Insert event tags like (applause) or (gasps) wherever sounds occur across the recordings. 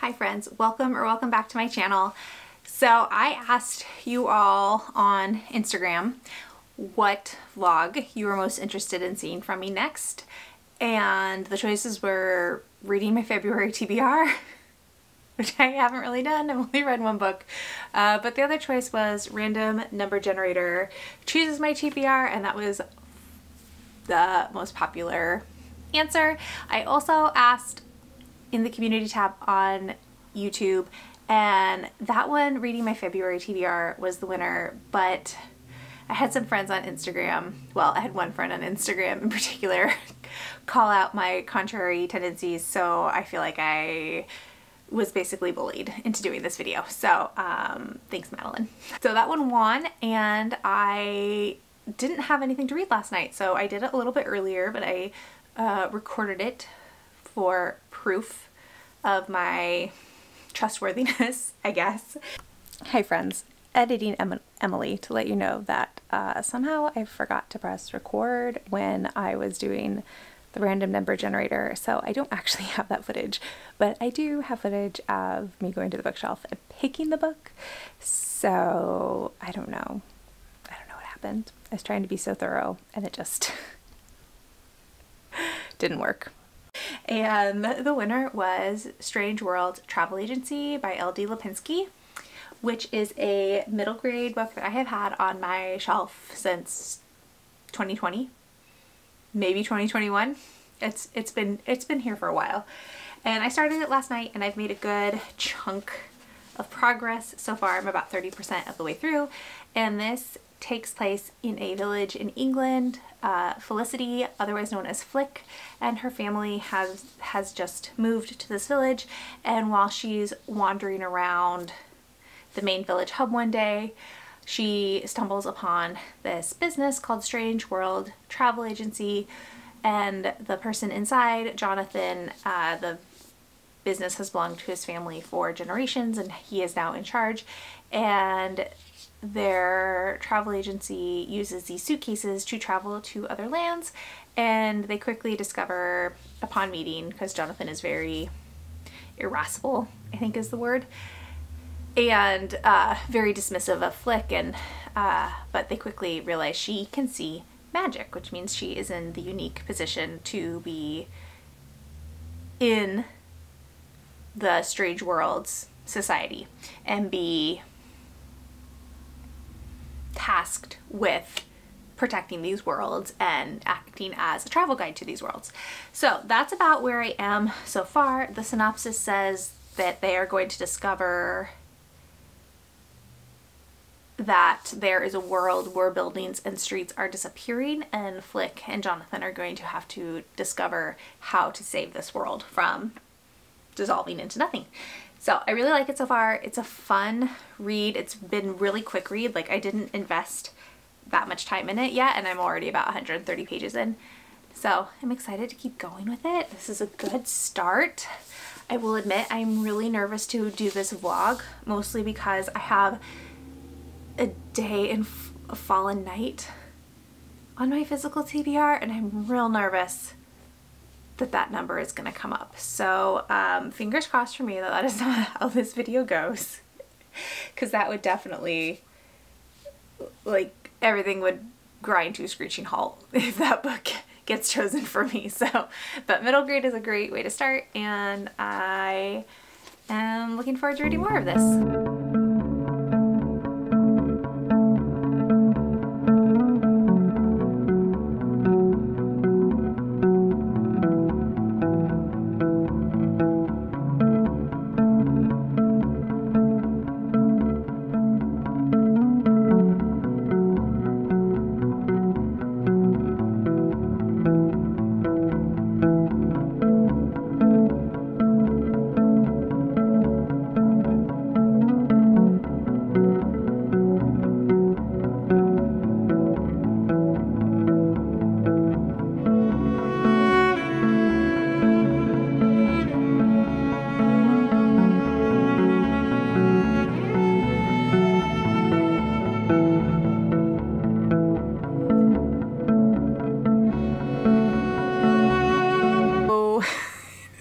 Hi friends, welcome or welcome back to my channel. So I asked you all on Instagram what vlog you were most interested in seeing from me next and the choices were reading my February TBR (laughs) which I haven't really done. I've only read one book. Uh, but the other choice was random number generator chooses my TBR and that was the most popular answer. I also asked in the community tab on YouTube and that one, Reading My February TBR, was the winner, but I had some friends on Instagram, well, I had one friend on Instagram in (laughs) particular, call out my contrary tendencies, so I feel like I was basically bullied into doing this video. So um, thanks Madeline. So that one won and I didn't have anything to read last night so I did it a little bit earlier but I uh, recorded it for proof of my trustworthiness, (laughs) I guess. Hi friends, editing em Emily to let you know that uh, somehow I forgot to press record when I was doing the random number generator. So I don't (laughs) actually have that footage but I do have footage of me going to the bookshelf and picking the book. So I don't know. I don't know what happened. I was trying to be so thorough and it just (laughs) didn't work and the winner was Strange World Travel Agency by L.D. Lapinski, which is a middle grade book that I have had on my shelf since 2020, maybe 2021. It's it's been it's been here for a while. And I started it last night and I've made a good chunk of progress so far. I'm about 30% of the way through. And this takes place in a village in England. Uh, Felicity, otherwise known as Flick, and her family has has just moved to this village and while she's wandering around the main village hub one day, she stumbles upon this business called Strange World Travel Agency and the person inside, Jonathan, uh, the business has belonged to his family for generations and he is now in charge and their travel agency uses these suitcases to travel to other lands and they quickly discover upon meeting because Jonathan is very irascible I think is the word and uh, very dismissive of Flick and uh, but they quickly realize she can see magic which means she is in the unique position to be in the strange worlds society and be tasked with protecting these worlds and acting as a travel guide to these worlds. So that's about where I am so far. The synopsis says that they are going to discover that there is a world where buildings and streets are disappearing and Flick and Jonathan are going to have to discover how to save this world from dissolving into nothing. So I really like it so far. It's a fun read. It's been really quick read. Like I didn't invest that much time in it yet and I'm already about 130 pages in. So I'm excited to keep going with it. This is a good start. I will admit I'm really nervous to do this vlog mostly because I have a day and a fallen night on my physical TBR and I'm real nervous that that number is going to come up. So um, fingers crossed for me that that is (laughs) not how this video goes (laughs) because that would definitely like everything would grind to a screeching halt (laughs) if that book gets chosen for me. So, but middle grade is a great way to start and I am looking forward to reading more of this.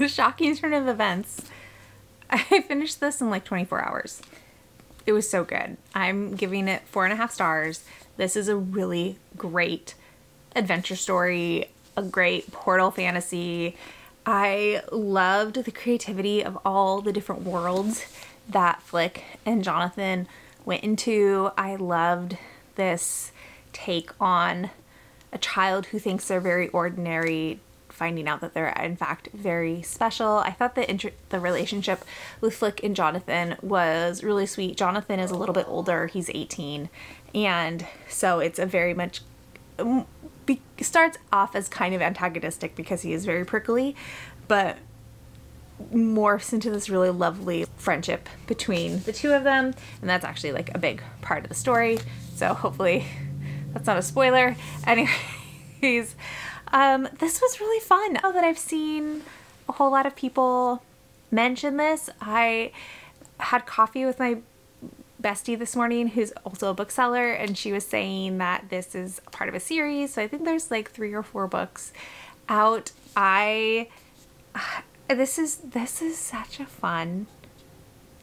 Shocking turn of events. (laughs) I finished this in like 24 hours. It was so good. I'm giving it four and a half stars. This is a really great adventure story, a great portal fantasy. I loved the creativity of all the different worlds that Flick and Jonathan went into. I loved this take on a child who thinks they're very ordinary finding out that they're in fact very special. I thought the inter- the relationship with Flick and Jonathan was really sweet. Jonathan is a little bit older; he's 18, and so it's a very much be- starts off as kind of antagonistic because he is very prickly, but morphs into this really lovely friendship between the two of them, and that's actually like a big part of the story. So hopefully, that's not a spoiler. (laughs) Anyways. Um, this was really fun. Now that I've seen a whole lot of people mention this, I had coffee with my bestie this morning who's also a bookseller and she was saying that this is part of a series. So i think there's like three or four books out. I (sighs) this is this is such a fun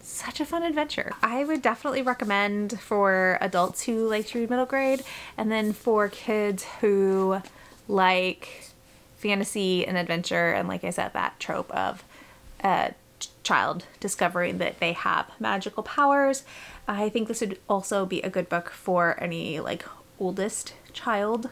such a fun adventure. I would definitely recommend for adults who like to read middle grade and then for kids who like fantasy and adventure and like I said that trope of uh, a child discovering that they have magical powers. I think this would also be a good book for any like oldest child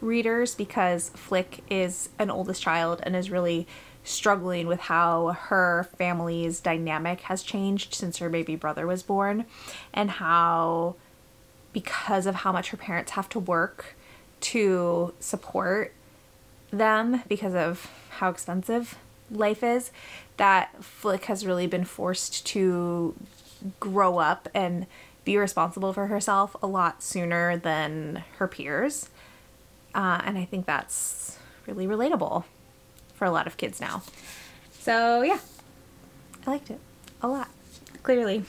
readers because Flick is an oldest child and is really struggling with how her family's dynamic has changed since her baby brother was born and how because of how much her parents have to work to support them because of how expensive life is that Flick has really been forced to grow up and be responsible for herself a lot sooner than her peers. Uh, and I think that's really relatable for a lot of kids now. So, yeah, I liked it a lot, clearly.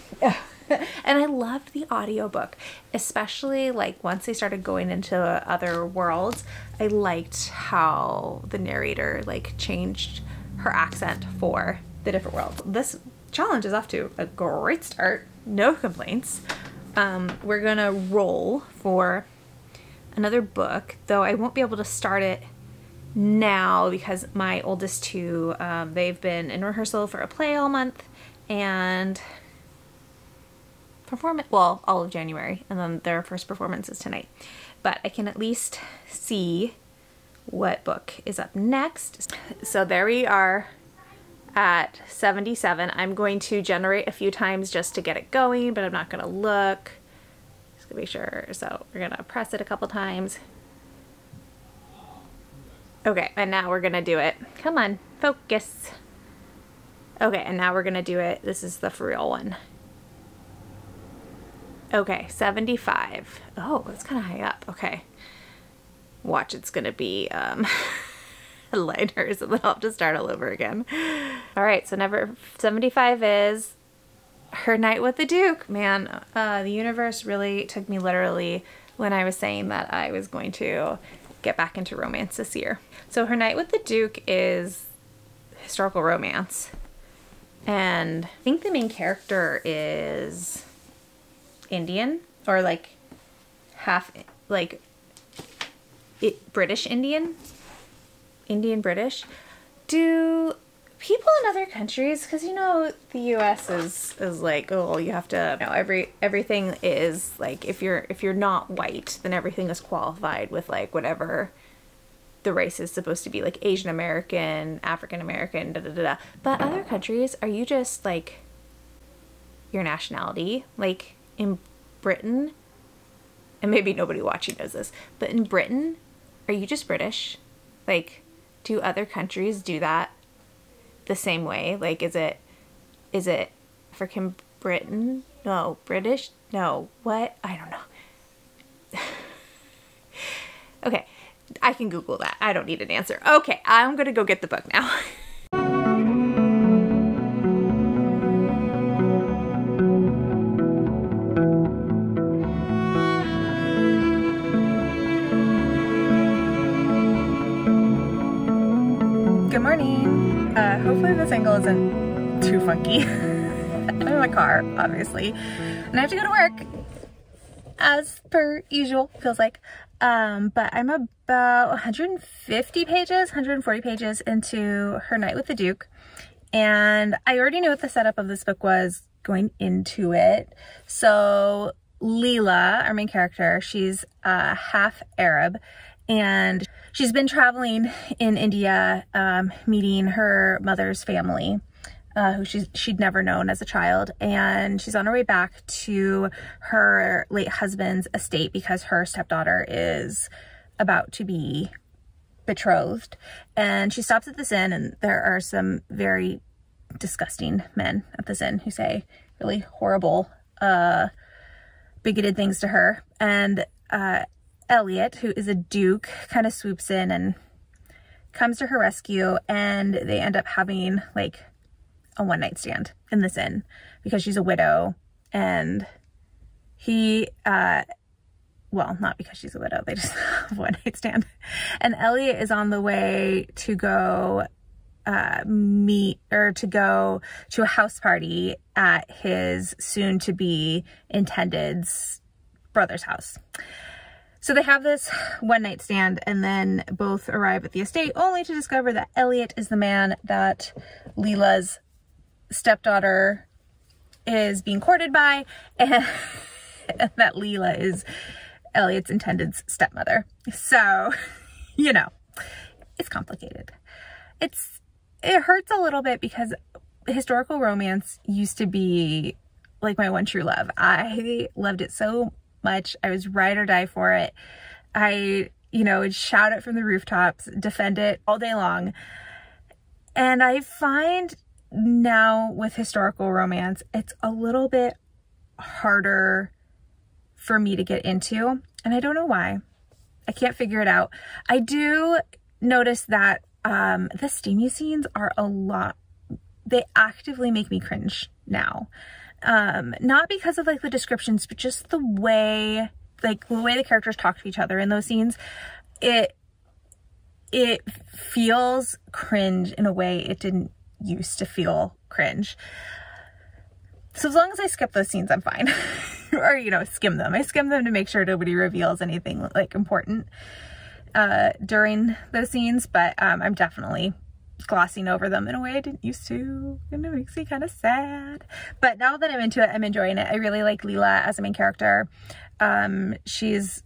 (laughs) and I loved the audiobook, especially like once they started going into other worlds. I liked how the narrator like changed her accent for the different worlds. This challenge is off to a great start. No complaints. Um, we're gonna roll for another book, though I won't be able to start it now because my oldest two, um, they've been in rehearsal for a play all month and performance, well, all of January, and then their first performance is tonight. But I can at least see what book is up next. So there we are at 77. I'm going to generate a few times just to get it going, but I'm not going to look. Just to be sure. So we're going to press it a couple times. Okay, and now we're going to do it. Come on, focus. Okay, and now we're going to do it. This is the for real one. Okay, 75. Oh, that's kind of high up. Okay. Watch, it's going to be um, (laughs) lighter, so then I'll have to start all over again. All right, so number 75 is Her Night with the Duke. Man, uh, the universe really took me literally when I was saying that I was going to get back into romance this year. So Her Night with the Duke is historical romance. And I think the main character is Indian or like half like it, British Indian, Indian British. Do people in other countries because you know the US is is like oh you have to you know every everything is like if you're if you're not white then everything is qualified with like whatever the race is supposed to be like Asian American, African American, da da da. But other countries, are you just like your nationality? Like in Britain, and maybe nobody watching knows this, but in Britain, are you just British? Like, do other countries do that the same way? Like, is it, is it freaking Britain? No, British? No, what? I don't know. (laughs) okay, I can Google that. I don't need an answer. Okay, I'm gonna go get the book now. (laughs) This angle isn't too too funky. (laughs) I'm in my car, obviously, and I have to go to work as per usual, feels like. Um, but I'm about 150 pages, 140 pages into Her Night with the Duke. And I already knew what the setup of this book was going into it. So Leela, our main character, she's uh, half Arab and she's been traveling in India, um, meeting her mother's family. Uh, who she's, she'd never known as a child. And she's on her way back to her late husband's estate because her stepdaughter is about to be betrothed. And she stops at this inn and there are some very disgusting men at this inn who say really horrible, uh, bigoted things to her. And uh, Elliot, who is a duke, kind of swoops in and comes to her rescue and they end up having like a one night stand in this inn because she's a widow and he uh well not because she's a widow they just (laughs) have one night stand. And Elliot is on the way to go uh meet or to go to a house party at his soon to be intended's brother's house so they have this one night stand and then both arrive at the estate only to discover that Elliot is the man that Leela's stepdaughter is being courted by (laughs) and, that Leela is Elliot's intended stepmother. So, (laughs) you know, it's complicated. It's, it hurts a little bit because historical romance used to be like my one true love. I loved it so much. I was ride or die for it. I, you know, would shout it from the rooftops, defend it all day long. And I find now with historical romance, it's a little bit harder for me to get into. And I don't know why. I can't figure it out. I do notice that um, the steamy scenes are a lot, they actively make me cringe now. Um, not because of like the descriptions, but just the way, like the way the characters talk to each other in those scenes. It, it feels cringe in a way it didn't used to feel cringe. So as long as I skip those scenes, I'm fine. (laughs) or, you know, skim them. I skim them to make sure nobody reveals anything like important uh, during those scenes, but um, I'm definitely glossing over them in a way I didn't used to and it makes me kind of sad. But now that I'm into it, I'm enjoying it. I really like Leela as a main character. Um, she's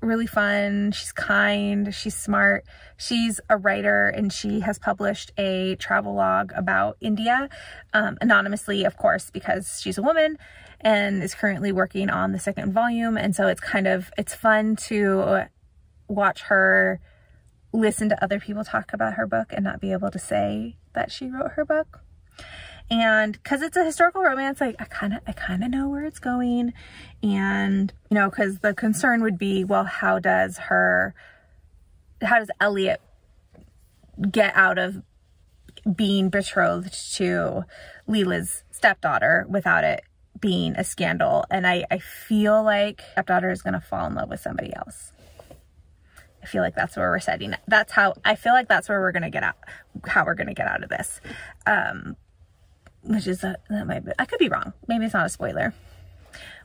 really fun. She's kind. She's smart. She's a writer and she has published a travel log about India, um, anonymously, of course, because she's a woman and is currently working on the second volume. And so it's kind of, it's fun to watch her listen to other people talk about her book and not be able to say that she wrote her book. And because it's a historical romance like i kind of i kind of know where it's going. And you know because the concern would be well how does her how does elliot get out of being betrothed to leela's stepdaughter without it being a scandal? And i i feel like stepdaughter is going to fall in love with somebody else I feel like that's where we're setting. That's how I feel like that's where we're gonna get out. How we're gonna get out of this. Um, which is a, that might be, I could be wrong. Maybe it's not a spoiler,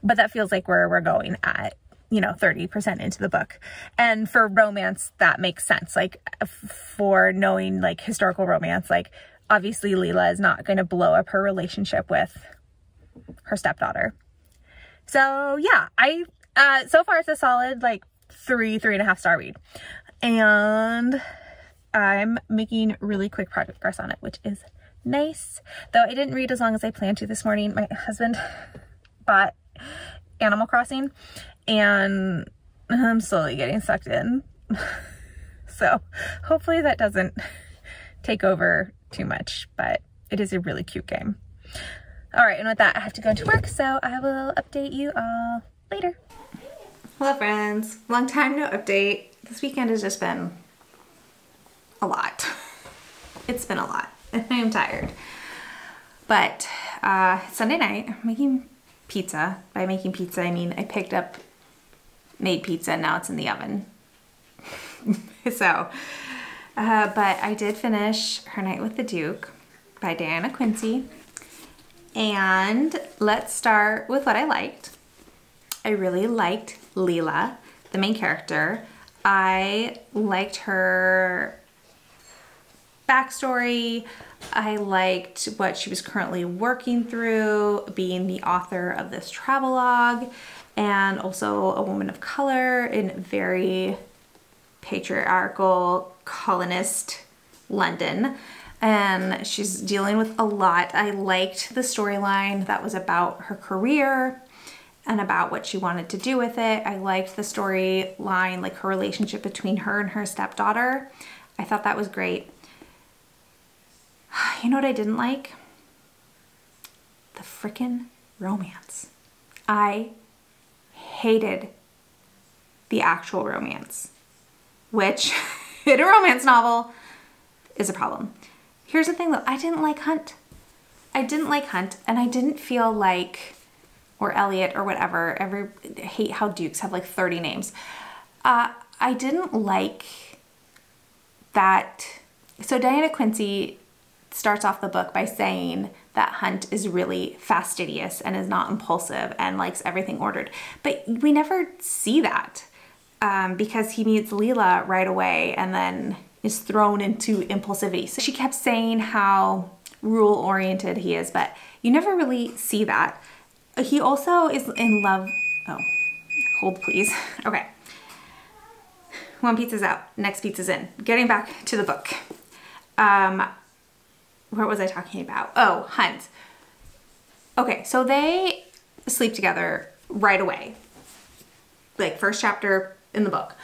but that feels like where we're going at, you know, 30% into the book. And for romance, that makes sense. Like for knowing like historical romance, like obviously Leela is not going to blow up her relationship with her stepdaughter. So yeah, I, uh, so far it's a solid like three, three and a half star read. And I'm making really quick progress on it, which is nice. Though I didn't read as long as I planned to this morning. My husband (laughs) bought Animal Crossing and I'm slowly getting sucked in. (laughs) so hopefully that doesn't (laughs) take over too much, but it is a really cute game. All right, and with that, I have to go into work, so I will update you all later. Hello friends, long time no update. This weekend has just been a lot. (laughs) It's been a lot. (laughs) I am tired. But uh, Sunday night, I'm making pizza. By making pizza, I mean I picked up made pizza and now it's in the oven. (laughs) so, uh, but I did finish Her Night with the Duke. by Diana Quincy. And let's start with what I liked. I really liked Leela, the main character. I liked her backstory. I liked what she was currently working through, being the author of this travelogue, and also a woman of color in very patriarchal colonist London. And she's dealing with a lot. I liked the storyline that was about her career and about what she wanted to do with it. I liked the storyline, like her relationship between her and her stepdaughter. I thought that was great. (sighs) You know what I didn't like? The frickin' romance. I hated the actual romance, which (laughs) in a romance novel is a problem. Here's the thing though, I didn't like Hunt. I didn't like Hunt and I didn't feel like, or Elliot or whatever, every, I hate how Dukes have like 30 names. Uh, I didn't like that, so Diana Quincy starts off the book by saying that Hunt is really fastidious and is not impulsive and likes everything ordered. But we never see that um, because he meets Leela right away and then is thrown into impulsivity. So she kept saying how rule oriented he is, but you never really see that. He also is in love. Oh, hold please. (laughs) Okay. One pizza's out, next pizza's in. Getting back to the book. Um, what was I talking about? Oh, Hunt. Okay, so they sleep together right away. Like first chapter in the book.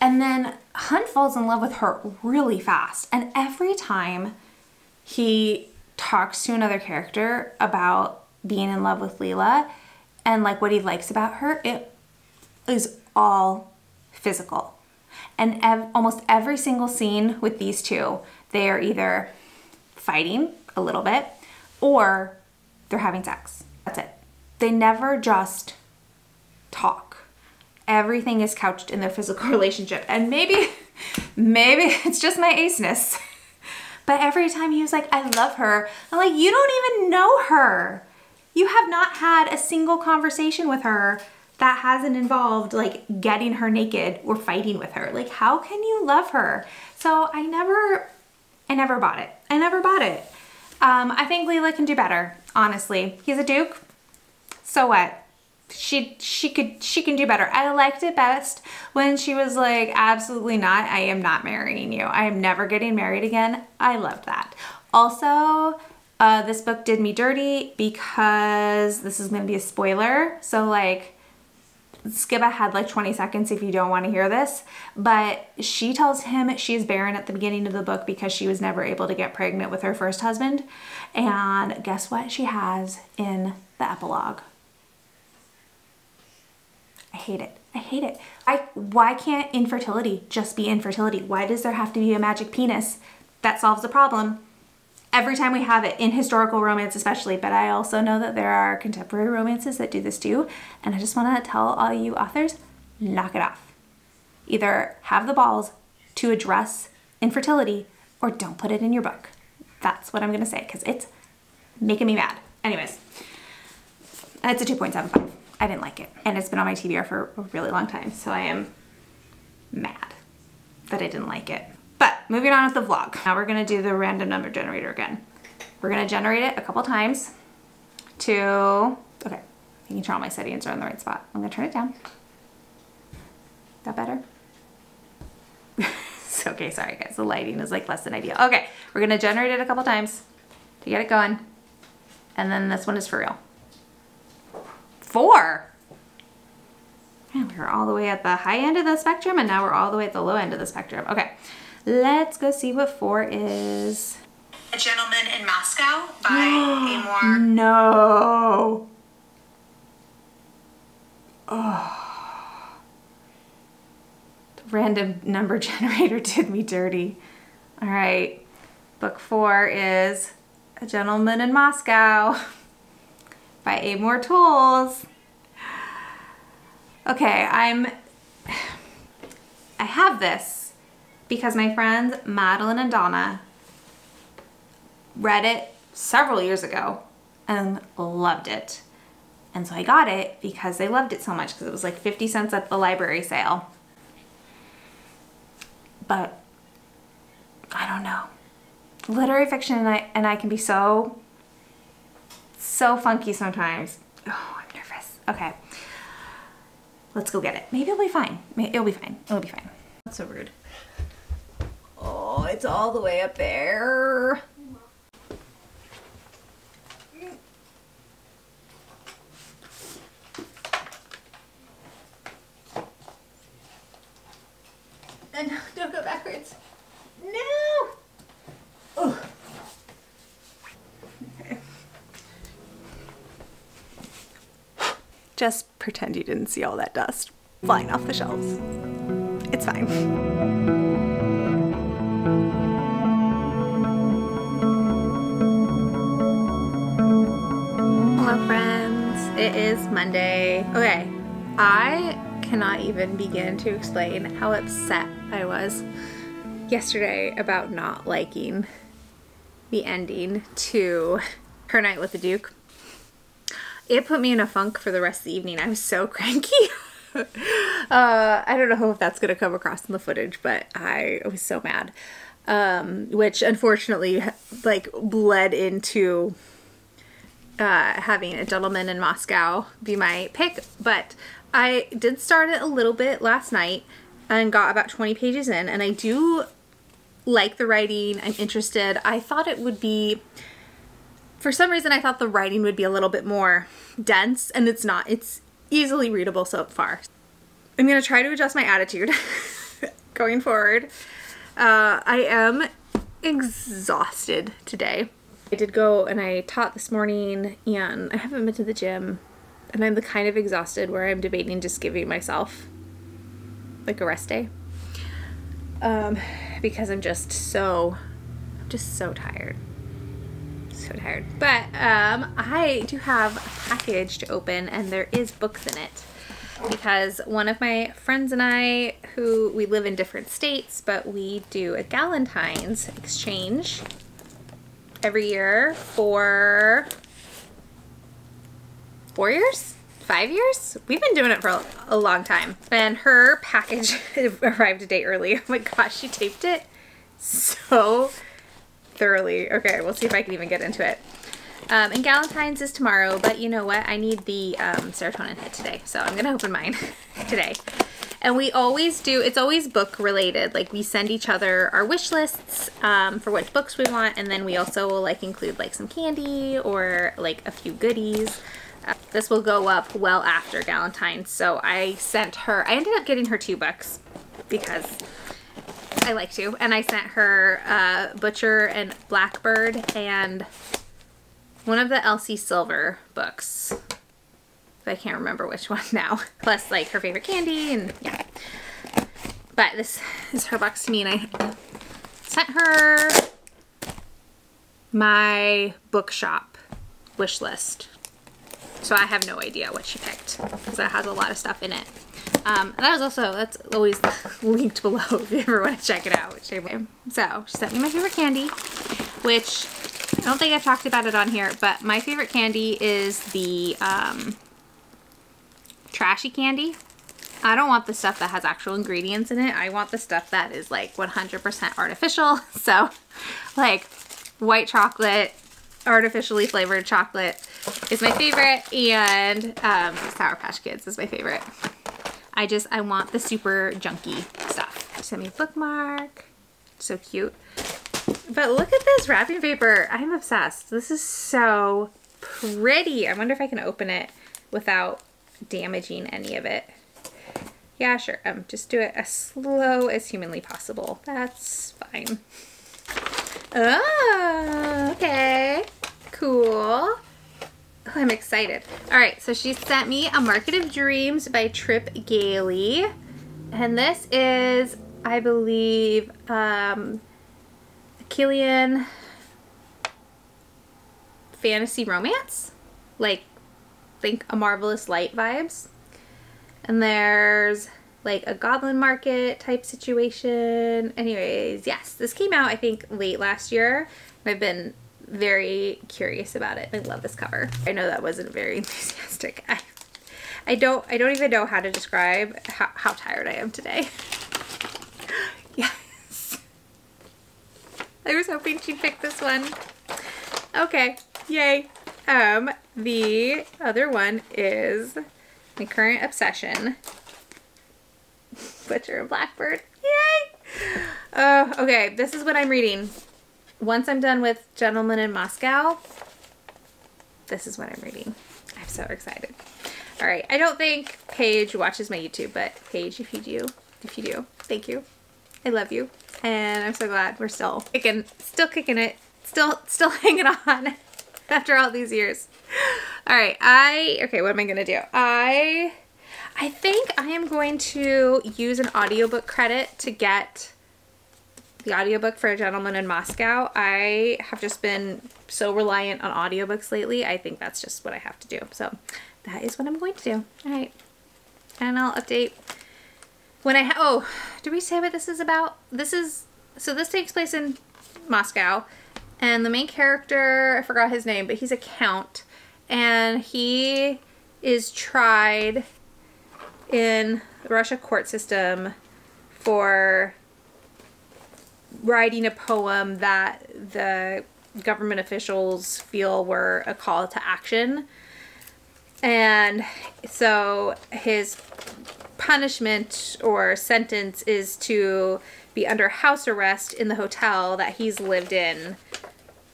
And then Hunt falls in love with her really fast. And every time he talks to another character about being in love with Leela and like what he likes about her, it is all physical. And ev almost every single scene with these two, they are either fighting a little bit or they're having sex. That's it. They never just talk. Everything is couched in their physical (laughs) relationship. And maybe, maybe (laughs) it's just my aceness. (laughs) But every time he was like, I love her, I'm like, you don't even know her. You have not had a single conversation with her that hasn't involved like getting her naked or fighting with her. Like, how can you love her? So I never I never bought it. I never bought it. Um, I think Leela can do better, honestly. He's a Duke. So what? She she could she can do better. I liked it best when she was like, absolutely not. I am not marrying you. I am never getting married again. I loved that. Also, uh, this book did me dirty because this is going to be a spoiler. So like skip ahead like 20 seconds if you don't want to hear this, but she tells him she is barren at the beginning of the book because she was never able to get pregnant with her first husband. And guess what she has in the epilogue? I hate it. I hate it. I, why can't infertility just be infertility? Why does there have to be a magic penis that solves the problem? Every time we have it in historical romance especially but I also know that there are contemporary romances that do this too and I just want to tell all you authors knock it off. Either have the balls to address infertility or don't put it in your book. That's what I'm gonna say because it's making me mad. Anyways it's a 2.75 I didn't like it and it's been on my TBR for a really long time so I am mad that I didn't like it moving on with the vlog. Now we're gonna do the random number generator again. We're gonna generate it a couple times to, okay, making sure all my settings are in the right spot. I'm gonna turn it down. That better? (laughs) okay, sorry guys, the lighting is like less than ideal. Okay, we're gonna generate it a couple times to get it going. And then this one is for real. Four. Man, we are all the way at the high end of the spectrum and now we're all the way at the low end of the spectrum. Okay, Let's go see what four is. A Gentleman in Moscow by (gasps) Amor. No. Oh. The random number (laughs) generator did me dirty. All right. Book four is A Gentleman in Moscow (laughs) by Amor Towles. Okay, I'm, (sighs) I have this because my friends Madeline and Donna read it several years ago and loved it. And so I got it because they loved it so much because it was like 50 cents at the library sale. But I don't know. Literary fiction and I, and I can be so, so funky sometimes. Oh, I'm nervous. Okay. Let's go get it. Maybe it'll be fine. It'll be fine. It'll be fine. That's so rude. Oh, it's all the way up there. And (laughs) don't go backwards. No! Oh. Just pretend you didn't see all that dust flying off the shelves. It's fine. Is Monday. Okay, I cannot even begin to explain how upset I was yesterday about not liking the ending to Her Night with the Duke. It put me in a funk for the rest of the evening. I was so (laughs) cranky. uh, I don't know if that's going to come across in the footage, but I was so mad. Um, which unfortunately like bled into uh, having a gentleman in Moscow be my pick, but I did start it a little bit last night and got about 20 pages in and I do like the writing. I'm interested. I thought it would be, for some reason I thought the writing would be a little bit more dense and it's not. It's easily readable so far. I'm going to try to adjust my attitude (laughs) going forward. Uh, I am exhausted today. I did go and I taught this morning and I haven't been to the gym and I'm the kind of exhausted where I'm debating just giving myself like a rest day um, because I'm just so, I'm just so tired. So tired. But um, I do have a package to open and there is books in it because one of my friends and I, who we live in different states, but we do a Galentine's exchange every year for four years? Five years? We've been doing it for a, long time. And her package (laughs) arrived a day early. Oh my gosh, she taped it so thoroughly. Okay, we'll see if I can even get into it. Um, and Galentine's is tomorrow, but you know what? I need the um, serotonin hit today, so I'm gonna open mine (laughs) today. And we always do, it's always book related. Like we send each other our wish lists um, for what books we want, and then we also will like include like some candy or like a few goodies. Uh, this will go up well after Galentine's, so I sent her, I ended up getting her two books because I like to, and I sent her uh, Butcher and Blackbird and one of the Elsie Silver books. I can't remember which (laughs) one now. Plus like her favorite candy and yeah. But this is her box to me and I sent her my bookshop wish list. So I have no idea what she picked because it has a lot of stuff in it. Um, and that was also, that's always (laughs) linked below if you ever want to check it out. Anyway, so she sent me my favorite candy, which I don't think I've talked about it on here, but my favorite candy is the um, trashy candy. I don't want the stuff that has actual ingredients in it. I want the stuff that is like 100% artificial. (laughs) So like white chocolate, artificially flavored chocolate is my favorite and um, Sour Patch Kids is my favorite. I just, I want the super junky stuff. Send me a bookmark. So cute. But look at this wrapping paper. I'm obsessed. This is so pretty. I wonder if I can open it without damaging any of it. Yeah, sure. Um, just do it as slow as humanly possible. That's fine. Oh, okay. Cool. Oh, I'm excited. All right, so she sent me A Market of Dreams by Trip Galey. And this is, I believe, um, Killian fantasy romance. Like, think A Marvelous Light vibes. And there's like a goblin market type situation. Anyways, yes, this came out I think late last year. I've been very curious about it. I love this cover. I know that wasn't very (laughs) enthusiastic. I, I don't I don't even know how to describe how, how tired I am today. (gasps) yes. I was hoping she'd pick this one. Okay, yay. Um, the other one is my current obsession. (laughs) Butcher and Blackbird. Yay! Uh, okay, this is what I'm reading. Once I'm done with Gentleman in Moscow, this is what I'm reading. I'm so excited. All right, I don't think Paige watches my YouTube, but Paige, if you do, if you do, thank you. I love you. And I'm so glad we're still kicking, still kicking it, still, still (laughs) hanging on (laughs) after all these years. All right, I, okay, what am I gonna do? I, I think I am going to use an audiobook credit to get the audiobook for A Gentleman in Moscow. I have just been so reliant on audiobooks lately. I think that's just what I have to do. So that is what I'm going to do. All right. And I'll update when I, oh, did we say what this is about? This is, so this takes place in Moscow and the main character, I forgot his name, but he's a count and he is tried in the Russia court system for writing a poem that the government officials feel were a call to action. And so his punishment or sentence is to be under house arrest in the hotel that he's lived in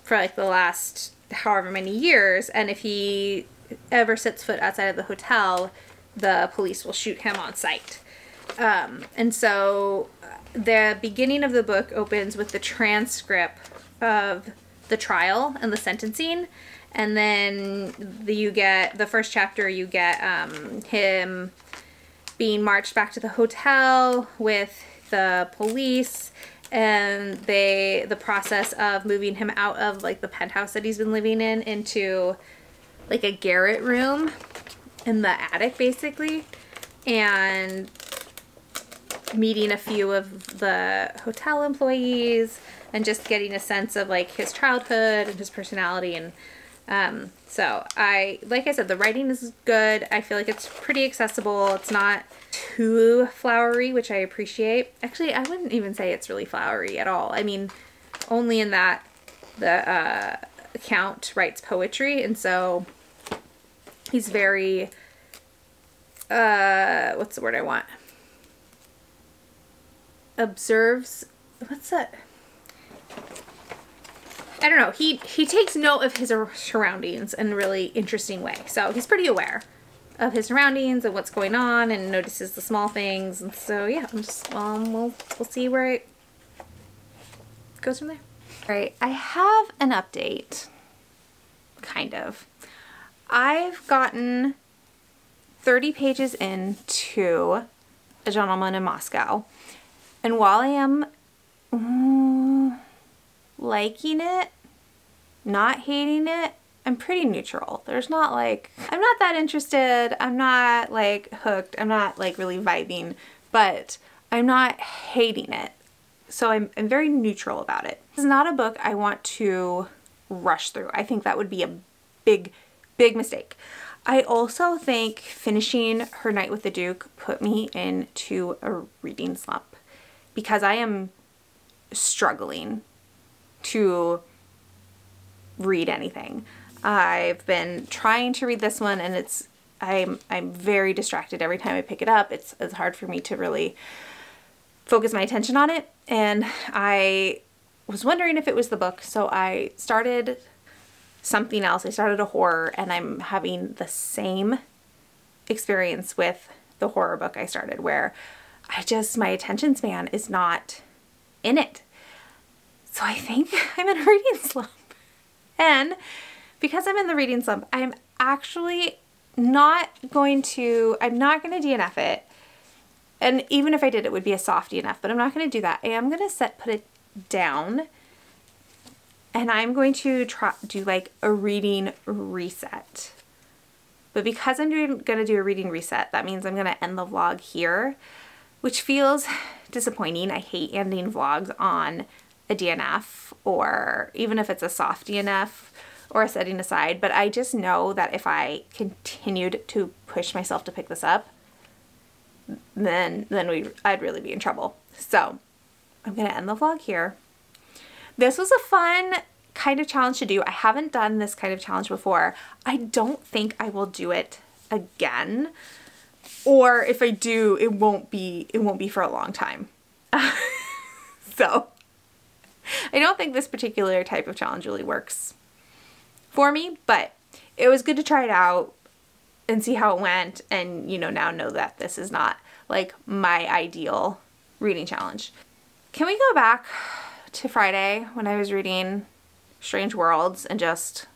for like the last however many years. And if he ever sets foot outside of the hotel, the police will shoot him on sight. Um, and so the beginning of the book opens with the transcript of the trial and the sentencing and then the, you get the first chapter you get um, him being marched back to the hotel with the police and they the process of moving him out of like the penthouse that he's been living in into like a garret room in the attic basically and meeting a few of the hotel employees and just getting a sense of like his childhood and his personality and um, so I like I said the writing is good. I feel like it's pretty accessible. It's not too flowery which I appreciate. Actually I wouldn't even say it's really flowery at all. I mean only in that the uh, Count writes poetry and so he's very uh, what's the word I want? Observes what's that I don't know. He he takes note of his surroundings in a really interesting way. So he's pretty aware of his surroundings and what's going on and notices the small things. And so yeah I'm just um we'll we'll see where it goes from there. All right I have an update. Kind of. I've gotten 30 pages into A Gentleman in Moscow. And while I am mm, liking it, not hating it, I'm pretty neutral. There's not like, I'm not that interested. I'm not like hooked. I'm not like really vibing, but I'm not hating it. So I'm, I'm very neutral about it. Is not a book I want to rush through. I think that would be a big, big mistake. I also think finishing Her Night with the Duke put me into a reading slump because I am struggling to read anything. I've been trying to read this one and it's I'm I'm very distracted every time I pick it up. It's it's hard for me to really focus my attention on it and I was wondering if it was the book so I started something else. I started a horror and I'm having the same experience with the horror book I started where I just, my attention span is not in it. So I think (laughs) I'm in a reading slump. And because I'm in the reading slump, I'm actually not going to, I'm not going to DNF it. And even if I did, it would be a soft DNF, but I'm not going to do that. I am going to set, put it down and I'm going to try do like a reading reset. But because I'm gonna do a reading reset, that means I'm gonna end the vlog here which feels (laughs) disappointing. I hate ending vlogs on a DNF or even if it's a soft DNF or a setting aside, but I just know that if I continued to push myself to pick this up, then then we I'd really be in trouble. So I'm gonna end the vlog here. This was a fun kind of challenge to do. I haven't done this kind of challenge before. I don't think I will do it again. Or if I do, it won't be it won't be for a long time. so I don't think this particular type of challenge really works for me, but it was good to try it out and see how it went and you know now know that this is not like my ideal reading challenge. Can we go back to Friday when I was reading Strange Worlds and just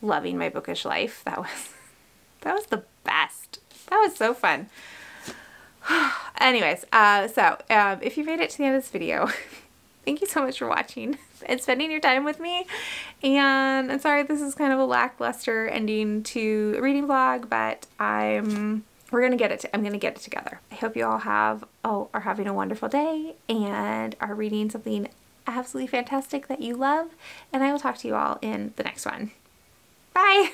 loving my bookish life? That was (laughs) that was the best. That was so fun. (sighs) Anyways, uh, so um, if you made it to the end of this video, (laughs) thank you so much for watching (laughs) and spending your time with me. And I'm sorry this is kind of a lackluster ending to a reading vlog, but I'm we're gonna get it I'm gonna get it together. I hope you all have oh are having a wonderful day and are reading something absolutely fantastic that you love and I will talk to you all in the next one. Bye!